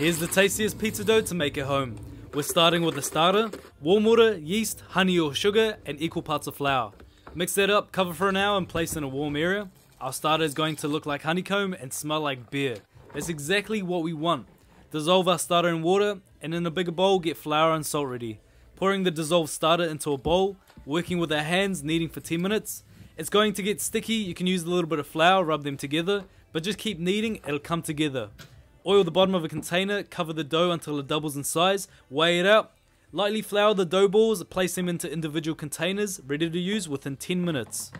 Here's the tastiest pizza dough to make at home. We're starting with the starter, warm water, yeast, honey or sugar, and equal parts of flour. Mix that up, cover for an hour, and place in a warm area. Our starter is going to look like honeycomb and smell like beer. That's exactly what we want. Dissolve our starter in water, and in a bigger bowl, get flour and salt ready. Pouring the dissolved starter into a bowl, working with our hands, kneading for 10 minutes. It's going to get sticky, you can use a little bit of flour, rub them together, but just keep kneading, it'll come together. Oil the bottom of a container, cover the dough until it doubles in size, weigh it out, lightly flour the dough balls, place them into individual containers, ready to use within 10 minutes.